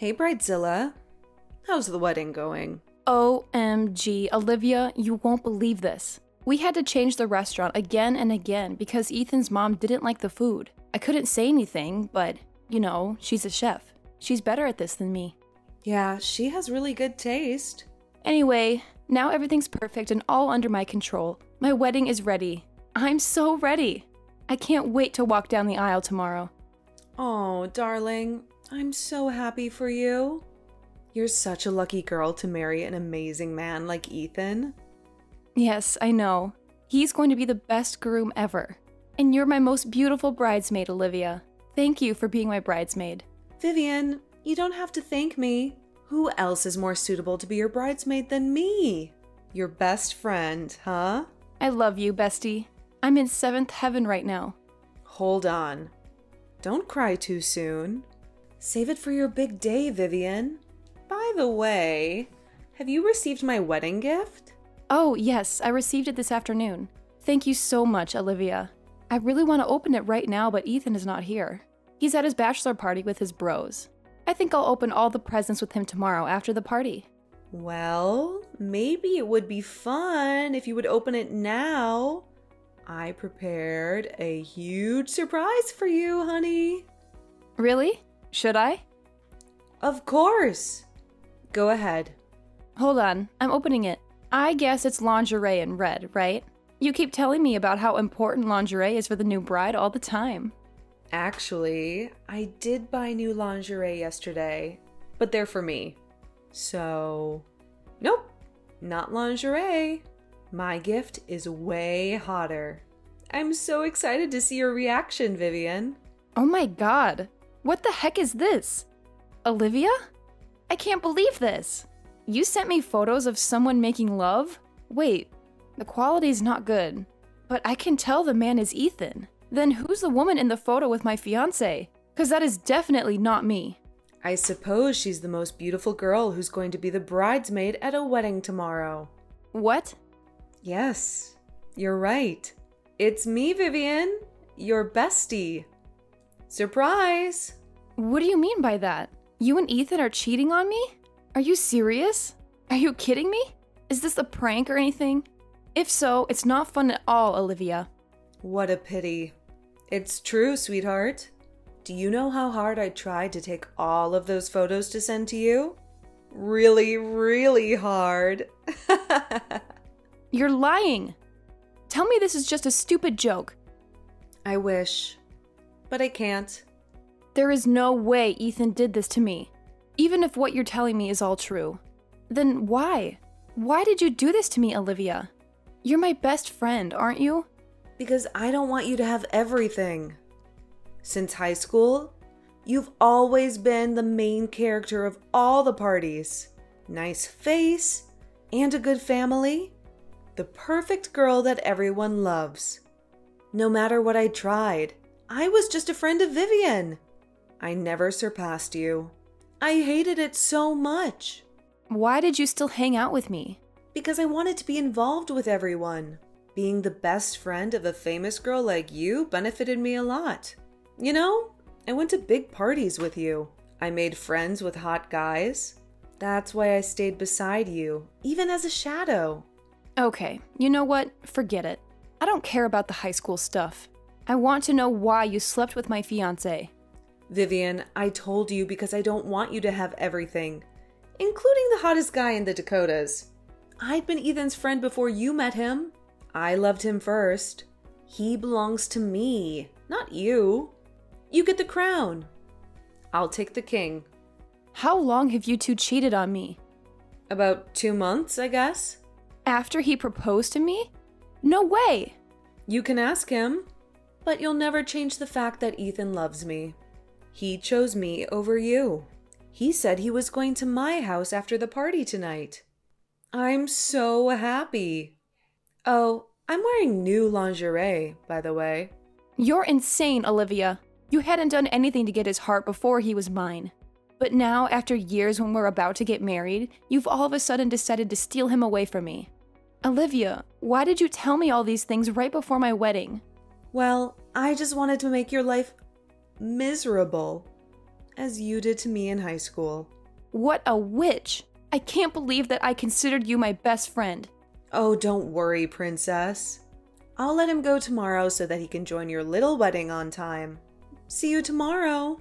Hey, Bridezilla. How's the wedding going? OMG, Olivia, you won't believe this. We had to change the restaurant again and again because Ethan's mom didn't like the food. I couldn't say anything, but, you know, she's a chef. She's better at this than me. Yeah, she has really good taste. Anyway, now everything's perfect and all under my control. My wedding is ready. I'm so ready. I can't wait to walk down the aisle tomorrow. Oh, darling, I'm so happy for you. You're such a lucky girl to marry an amazing man like Ethan. Yes, I know. He's going to be the best groom ever. And you're my most beautiful bridesmaid, Olivia. Thank you for being my bridesmaid. Vivian, you don't have to thank me. Who else is more suitable to be your bridesmaid than me? Your best friend, huh? I love you, bestie. I'm in seventh heaven right now. Hold on. Don't cry too soon. Save it for your big day, Vivian. By the way, have you received my wedding gift? Oh, yes, I received it this afternoon. Thank you so much, Olivia. I really want to open it right now, but Ethan is not here. He's at his bachelor party with his bros. I think I'll open all the presents with him tomorrow after the party. Well, maybe it would be fun if you would open it now. I prepared a huge surprise for you, honey. Really? Should I? Of course. Go ahead. Hold on, I'm opening it. I guess it's lingerie in red, right? You keep telling me about how important lingerie is for the new bride all the time. Actually, I did buy new lingerie yesterday, but they're for me. So, nope, not lingerie. My gift is way hotter. I'm so excited to see your reaction, Vivian. Oh my god, what the heck is this? Olivia? I can't believe this. You sent me photos of someone making love? Wait, the quality's not good. But I can tell the man is Ethan. Then who's the woman in the photo with my fiance? Because that is definitely not me. I suppose she's the most beautiful girl who's going to be the bridesmaid at a wedding tomorrow. What? Yes, you're right. It's me, Vivian, your bestie. Surprise! What do you mean by that? You and Ethan are cheating on me? Are you serious? Are you kidding me? Is this a prank or anything? If so, it's not fun at all, Olivia. What a pity. It's true, sweetheart. Do you know how hard I tried to take all of those photos to send to you? Really, really hard. You're lying. Tell me this is just a stupid joke. I wish, but I can't. There is no way Ethan did this to me, even if what you're telling me is all true. Then why? Why did you do this to me, Olivia? You're my best friend, aren't you? Because I don't want you to have everything. Since high school, you've always been the main character of all the parties. Nice face and a good family. The perfect girl that everyone loves. No matter what I tried, I was just a friend of Vivian. I never surpassed you. I hated it so much. Why did you still hang out with me? Because I wanted to be involved with everyone. Being the best friend of a famous girl like you benefited me a lot. You know, I went to big parties with you. I made friends with hot guys. That's why I stayed beside you, even as a shadow. Okay, you know what? Forget it. I don't care about the high school stuff. I want to know why you slept with my fiance. Vivian, I told you because I don't want you to have everything, including the hottest guy in the Dakotas. I'd been Ethan's friend before you met him. I loved him first. He belongs to me, not you. You get the crown. I'll take the king. How long have you two cheated on me? About two months, I guess. After he proposed to me? No way! You can ask him, but you'll never change the fact that Ethan loves me. He chose me over you. He said he was going to my house after the party tonight. I'm so happy. Oh, I'm wearing new lingerie, by the way. You're insane, Olivia. You hadn't done anything to get his heart before he was mine. But now, after years when we're about to get married, you've all of a sudden decided to steal him away from me. Olivia, why did you tell me all these things right before my wedding? Well, I just wanted to make your life miserable. as you did to me in high school. What a witch! I can't believe that I considered you my best friend. Oh, don't worry, Princess. I'll let him go tomorrow so that he can join your little wedding on time. See you tomorrow.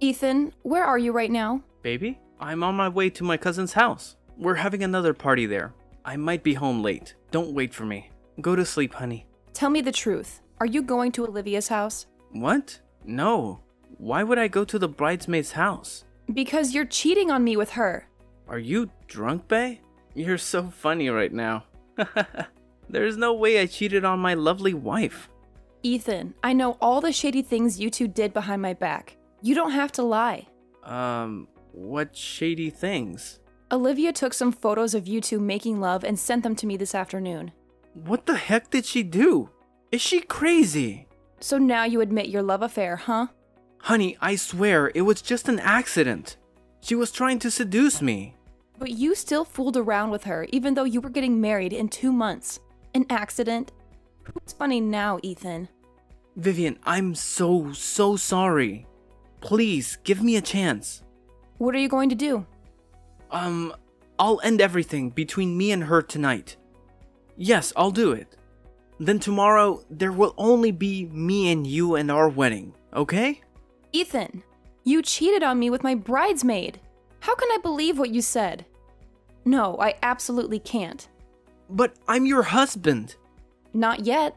Ethan, where are you right now? Baby, I'm on my way to my cousin's house. We're having another party there. I might be home late. Don't wait for me. Go to sleep, honey. Tell me the truth. Are you going to Olivia's house? What? No. Why would I go to the bridesmaid's house? Because you're cheating on me with her. Are you drunk, Bay? You're so funny right now. There's no way I cheated on my lovely wife. Ethan, I know all the shady things you two did behind my back. You don't have to lie. Um, what shady things? Olivia took some photos of you two making love and sent them to me this afternoon. What the heck did she do? Is she crazy? So now you admit your love affair, huh? Honey, I swear it was just an accident. She was trying to seduce me. But you still fooled around with her even though you were getting married in two months. An accident? Who's funny now, Ethan? Vivian, I'm so, so sorry. Please, give me a chance. What are you going to do? Um, I'll end everything between me and her tonight. Yes, I'll do it. Then tomorrow, there will only be me and you and our wedding, okay? Ethan, you cheated on me with my bridesmaid. How can I believe what you said? No, I absolutely can't. But I'm your husband. Not yet.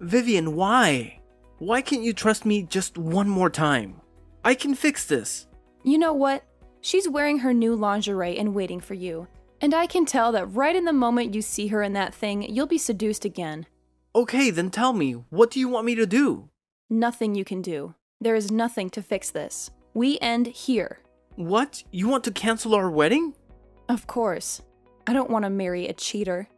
Vivian, why? Why can't you trust me just one more time? I can fix this. You know what? She's wearing her new lingerie and waiting for you. And I can tell that right in the moment you see her in that thing, you'll be seduced again. Okay, then tell me, what do you want me to do? Nothing you can do. There is nothing to fix this. We end here. What? You want to cancel our wedding? Of course. I don't want to marry a cheater.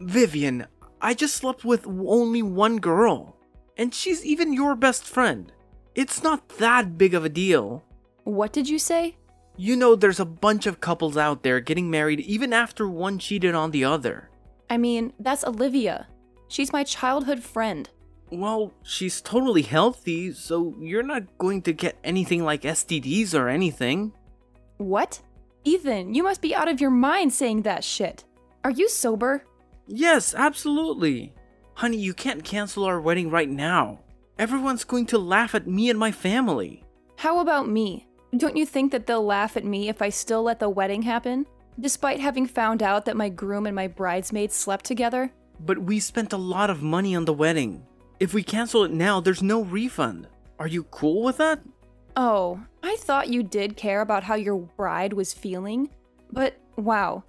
Vivian, I just slept with only one girl. And she's even your best friend. It's not that big of a deal. What did you say? You know, there's a bunch of couples out there getting married even after one cheated on the other. I mean, that's Olivia. She's my childhood friend. Well, she's totally healthy, so you're not going to get anything like STDs or anything. What? Ethan, you must be out of your mind saying that shit. Are you sober? Yes, absolutely. Honey, you can't cancel our wedding right now. Everyone's going to laugh at me and my family. How about me? Don't you think that they'll laugh at me if I still let the wedding happen? Despite having found out that my groom and my bridesmaids slept together? But we spent a lot of money on the wedding. If we cancel it now, there's no refund. Are you cool with that? Oh, I thought you did care about how your bride was feeling. But wow,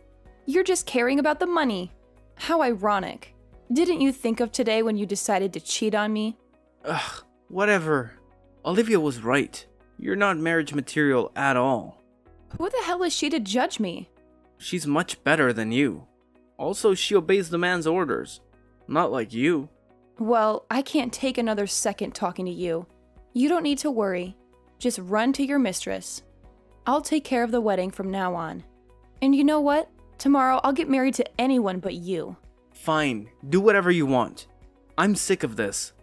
you're just caring about the money. How ironic. Didn't you think of today when you decided to cheat on me? Ugh, whatever. Olivia was right. You're not marriage material at all. Who the hell is she to judge me? She's much better than you. Also, she obeys the man's orders. Not like you. Well, I can't take another second talking to you. You don't need to worry. Just run to your mistress. I'll take care of the wedding from now on. And you know what? Tomorrow I'll get married to anyone but you. Fine, do whatever you want. I'm sick of this.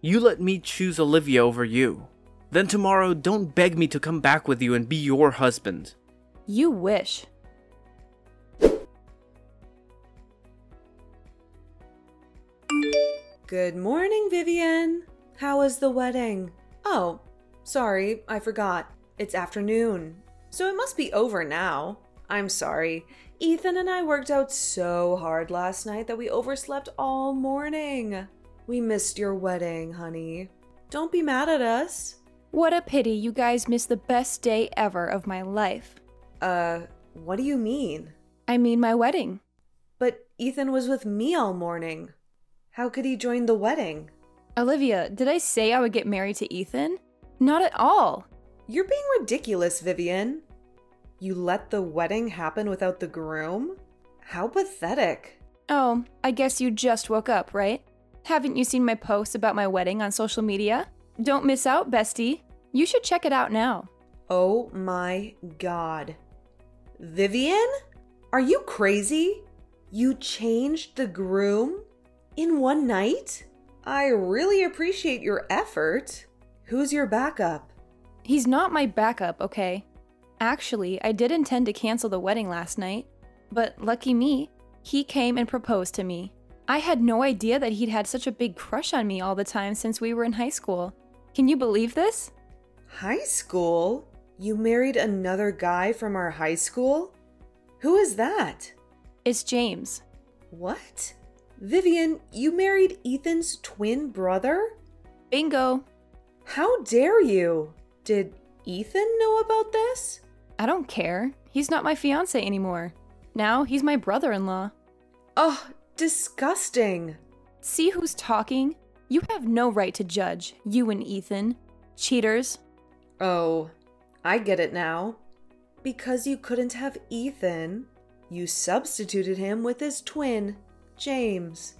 You let me choose Olivia over you. Then tomorrow, don't beg me to come back with you and be your husband. You wish. Good morning, Vivian. How was the wedding? Oh, sorry, I forgot. It's afternoon. So it must be over now. I'm sorry. Ethan and I worked out so hard last night that we overslept all morning. We missed your wedding, honey. Don't be mad at us. What a pity you guys missed the best day ever of my life. Uh, what do you mean? I mean, my wedding. But Ethan was with me all morning. How could he join the wedding? Olivia, did I say I would get married to Ethan? Not at all. You're being ridiculous, Vivian. You let the wedding happen without the groom? How pathetic. Oh, I guess you just woke up, right? Haven't you seen my posts about my wedding on social media? Don't miss out, bestie. You should check it out now. Oh my god. Vivian? Are you crazy? You changed the groom? In one night? I really appreciate your effort. Who's your backup? He's not my backup, okay? Actually, I did intend to cancel the wedding last night, but lucky me, he came and proposed to me. I had no idea that he'd had such a big crush on me all the time since we were in high school. Can you believe this? High school? You married another guy from our high school? Who is that? It's James. What? Vivian, you married Ethan's twin brother? Bingo. How dare you? Did Ethan know about this? I don't care. He's not my fiance anymore. Now he's my brother in law. Oh, disgusting. See who's talking? You have no right to judge, you and Ethan. Cheaters. Oh, I get it now. Because you couldn't have Ethan, you substituted him with his twin, James.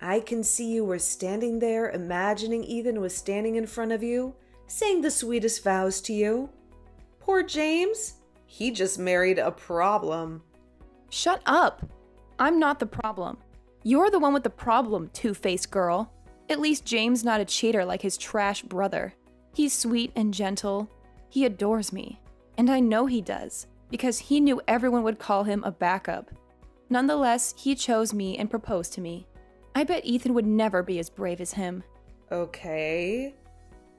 I can see you were standing there imagining Ethan was standing in front of you, saying the sweetest vows to you. Poor James, he just married a problem. Shut up! I'm not the problem. You're the one with the problem, two faced girl. At least James not a cheater like his trash brother. He's sweet and gentle. He adores me. And I know he does, because he knew everyone would call him a backup. Nonetheless, he chose me and proposed to me. I bet Ethan would never be as brave as him. Okay.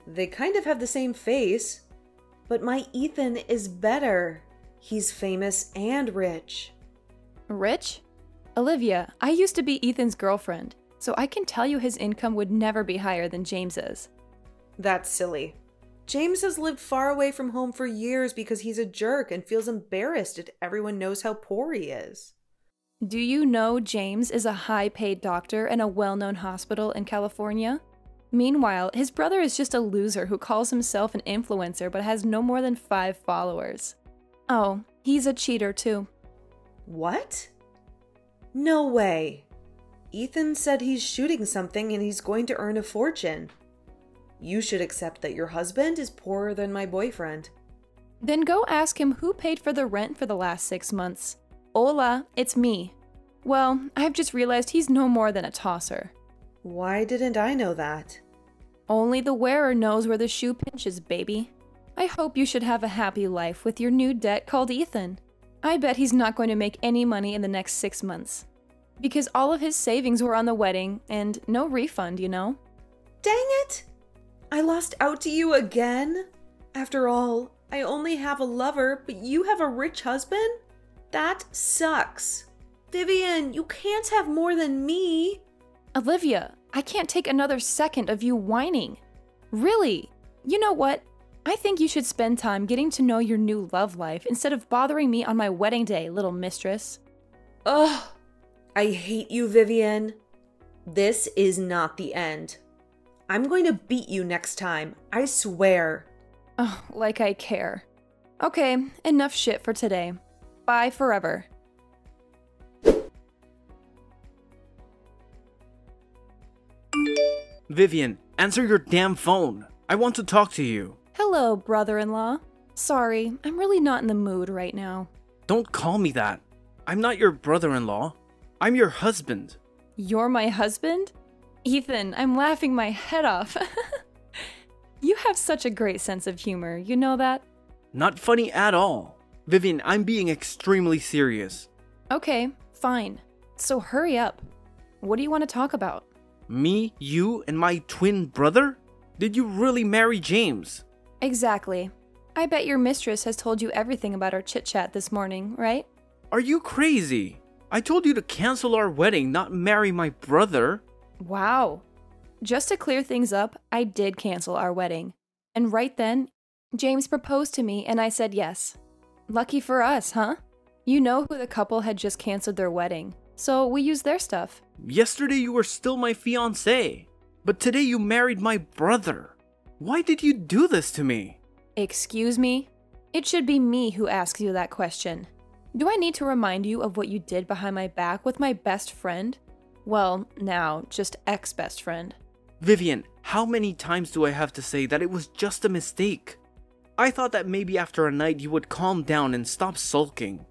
They kind of have the same face, but my Ethan is better. He's famous and rich. Rich? Olivia, I used to be Ethan's girlfriend, so I can tell you his income would never be higher than James's. That's silly. James has lived far away from home for years because he's a jerk and feels embarrassed if everyone knows how poor he is. Do you know James is a high paid doctor in a well known hospital in California? Meanwhile, his brother is just a loser who calls himself an influencer but has no more than five followers. Oh, he's a cheater too. What? No way. Ethan said he's shooting something and he's going to earn a fortune. You should accept that your husband is poorer than my boyfriend. Then go ask him who paid for the rent for the last six months. Hola, it's me. Well, I've just realized he's no more than a tosser. Why didn't I know that? Only the wearer knows where the shoe pinches, baby. I hope you should have a happy life with your new debt called Ethan. I bet he's not going to make any money in the next six months. Because all of his savings were on the wedding, and no refund, you know? Dang it! I lost out to you again? After all, I only have a lover, but you have a rich husband? That sucks. Vivian, you can't have more than me. Olivia, I can't take another second of you whining. Really? You know what? I think you should spend time getting to know your new love life instead of bothering me on my wedding day, little mistress. Ugh. I hate you, Vivian. This is not the end. I'm going to beat you next time. I swear. Oh, like I care. Okay, enough shit for today. Bye forever. Vivian, answer your damn phone. I want to talk to you. Hello, brother in law. Sorry, I'm really not in the mood right now. Don't call me that. I'm not your brother in law. I'm your husband. You're my husband? Ethan, I'm laughing my head off. you have such a great sense of humor, you know that? Not funny at all. Vivian, I'm being extremely serious. Okay, fine. So hurry up. What do you want to talk about? Me, you, and my twin brother? Did you really marry James? Exactly. I bet your mistress has told you everything about our chit chat this morning, right? Are you crazy? I told you to cancel our wedding, not marry my brother. Wow. Just to clear things up, I did cancel our wedding. And right then, James proposed to me and I said yes. Lucky for us, huh? You know who the couple had just canceled their wedding, so we used their stuff. Yesterday you were still my fiance, but today you married my brother. Why did you do this to me? Excuse me? It should be me who asks you that question. Do I need to remind you of what you did behind my back with my best friend? Well, now, just ex best friend. Vivian, how many times do I have to say that it was just a mistake? I thought that maybe after a night you would calm down and stop sulking.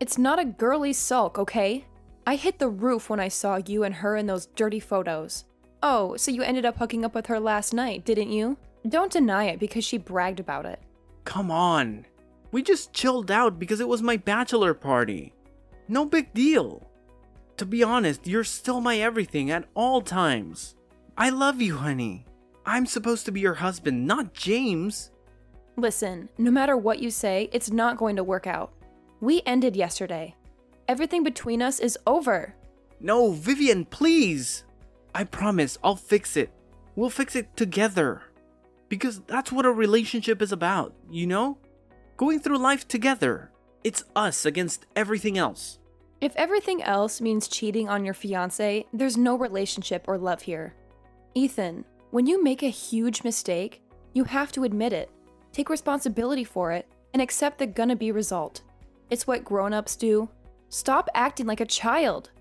It's not a girly sulk, okay? I hit the roof when I saw you and her in those dirty photos. Oh, so you ended up hooking up with her last night, didn't you? Don't deny it because she bragged about it. Come on. We just chilled out because it was my bachelor party. No big deal. To be honest, you're still my everything at all times. I love you, honey. I'm supposed to be your husband, not James. Listen, no matter what you say, it's not going to work out. We ended yesterday. Everything between us is over. No, Vivian, please. I promise I'll fix it. We'll fix it together. Because that's what a relationship is about, you know? Going through life together. It's us against everything else. If everything else means cheating on your fiance, there's no relationship or love here. Ethan, when you make a huge mistake, you have to admit it, take responsibility for it, and accept the gonna be result. It's what grown ups do. Stop acting like a child.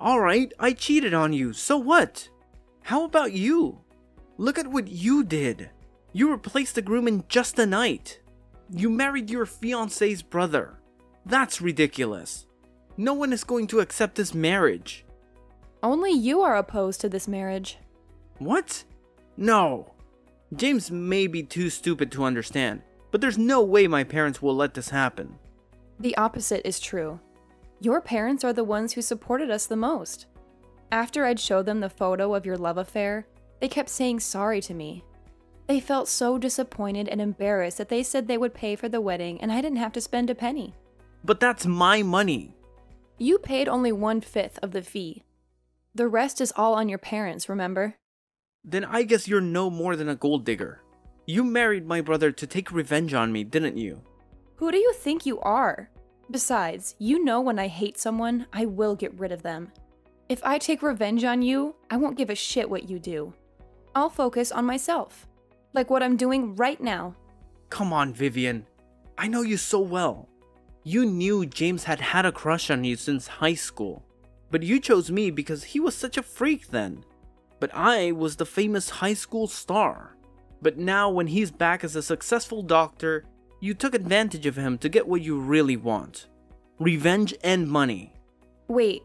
Alright, I cheated on you, so what? How about you? Look at what you did. You replaced the groom in just a night. You married your fiance's brother. That's ridiculous. No one is going to accept this marriage. Only you are opposed to this marriage. What? No. James may be too stupid to understand, but there's no way my parents will let this happen. The opposite is true. Your parents are the ones who supported us the most. After I'd showed them the photo of your love affair, they kept saying sorry to me. They felt so disappointed and embarrassed that they said they would pay for the wedding and I didn't have to spend a penny. But that's my money. You paid only one fifth of the fee. The rest is all on your parents, remember? Then I guess you're no more than a gold digger. You married my brother to take revenge on me, didn't you? Who do you think you are? Besides, you know when I hate someone, I will get rid of them. If I take revenge on you, I won't give a shit what you do. I'll focus on myself, like what I'm doing right now. Come on, Vivian. I know you so well. You knew James had had a crush on you since high school, but you chose me because he was such a freak then. But I was the famous high school star. But now, when he's back as a successful doctor, you took advantage of him to get what you really want revenge and money. Wait,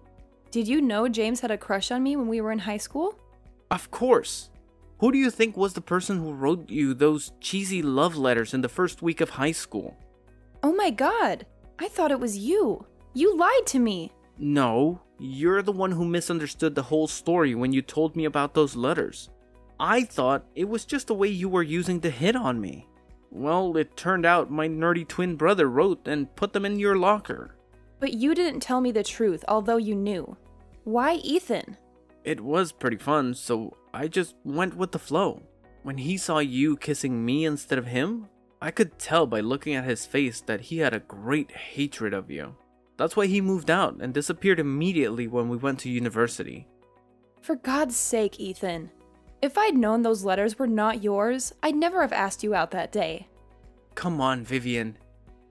did you know James had a crush on me when we were in high school? Of course. Who do you think was the person who wrote you those cheesy love letters in the first week of high school? Oh my god, I thought it was you. You lied to me. No, you're the one who misunderstood the whole story when you told me about those letters. I thought it was just the way you were using to hit on me. Well, it turned out my nerdy twin brother wrote and put them in your locker. But you didn't tell me the truth, although you knew. Why Ethan? It was pretty fun, so I just went with the flow. When he saw you kissing me instead of him, I could tell by looking at his face that he had a great hatred of you. That's why he moved out and disappeared immediately when we went to university. For God's sake, Ethan. If I'd known those letters were not yours, I'd never have asked you out that day. Come on, Vivian.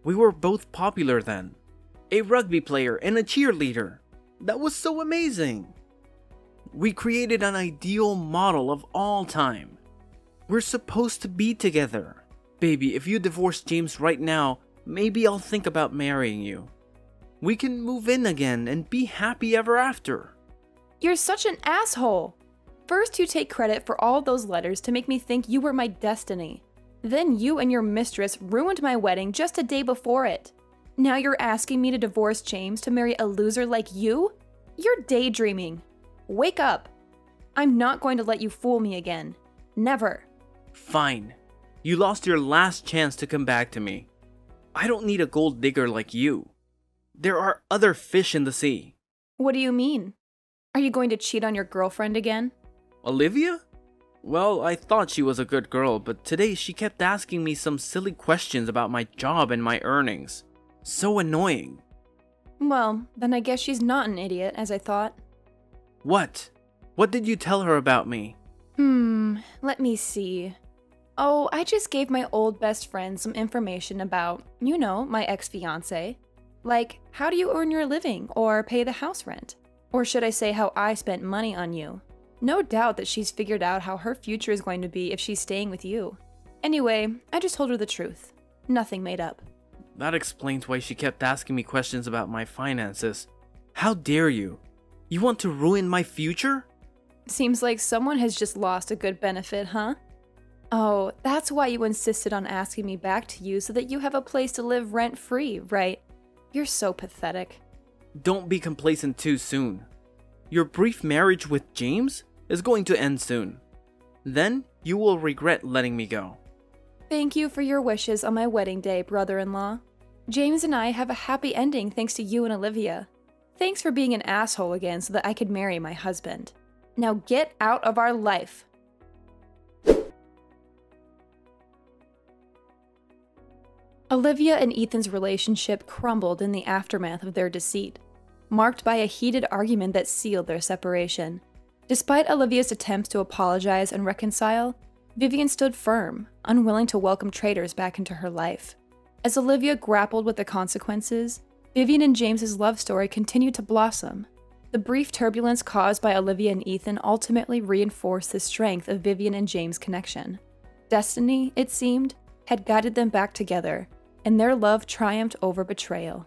We were both popular then. A rugby player and a cheerleader. That was so amazing. We created an ideal model of all time. We're supposed to be together. Baby, if you divorce James right now, maybe I'll think about marrying you. We can move in again and be happy ever after. You're such an asshole. First, you take credit for all those letters to make me think you were my destiny. Then you and your mistress ruined my wedding just a day before it. Now you're asking me to divorce James to marry a loser like you? You're daydreaming. Wake up. I'm not going to let you fool me again. Never. Fine. You lost your last chance to come back to me. I don't need a gold digger like you. There are other fish in the sea. What do you mean? Are you going to cheat on your girlfriend again? Olivia? Well, I thought she was a good girl, but today she kept asking me some silly questions about my job and my earnings. So annoying. Well, then I guess she's not an idiot, as I thought. What? What did you tell her about me? Hmm, let me see. Oh, I just gave my old best friend some information about, you know, my ex fiance. Like, how do you earn your living or pay the house rent? Or should I say how I spent money on you? No doubt that she's figured out how her future is going to be if she's staying with you. Anyway, I just told her the truth. Nothing made up. That explains why she kept asking me questions about my finances. How dare you? You want to ruin my future? Seems like someone has just lost a good benefit, huh? Oh, that's why you insisted on asking me back to you so that you have a place to live rent free, right? You're so pathetic. Don't be complacent too soon. Your brief marriage with James is going to end soon. Then you will regret letting me go. Thank you for your wishes on my wedding day, brother in law. James and I have a happy ending thanks to you and Olivia. Thanks for being an asshole again so that I could marry my husband. Now get out of our life. Olivia and Ethan's relationship crumbled in the aftermath of their deceit, marked by a heated argument that sealed their separation. Despite Olivia's attempts to apologize and reconcile, Vivian stood firm, unwilling to welcome traitors back into her life. As Olivia grappled with the consequences, Vivian and James's love story continued to blossom. The brief turbulence caused by Olivia and Ethan ultimately reinforced the strength of Vivian and James' connection. Destiny, it seemed, had guided them back together, and their love triumphed over betrayal.